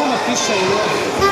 sono piscine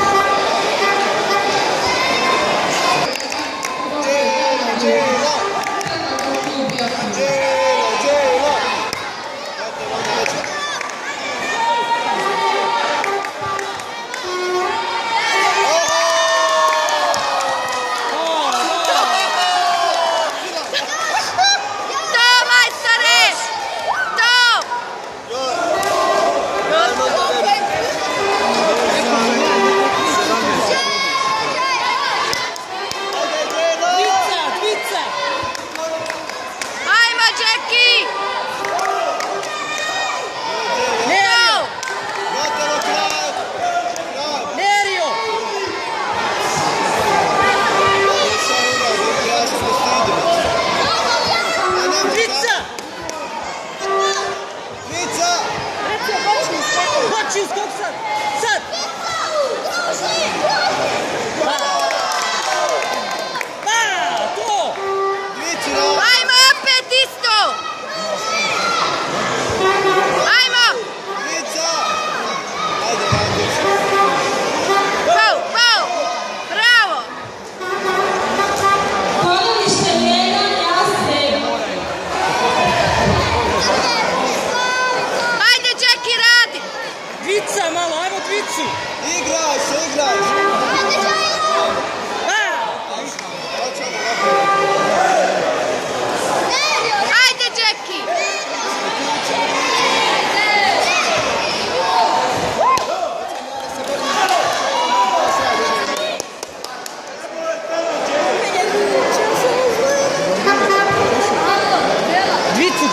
I grać, i grać.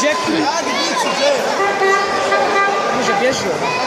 Jack. Ah, Dimitri Jack. Moi, j'ai bien joué.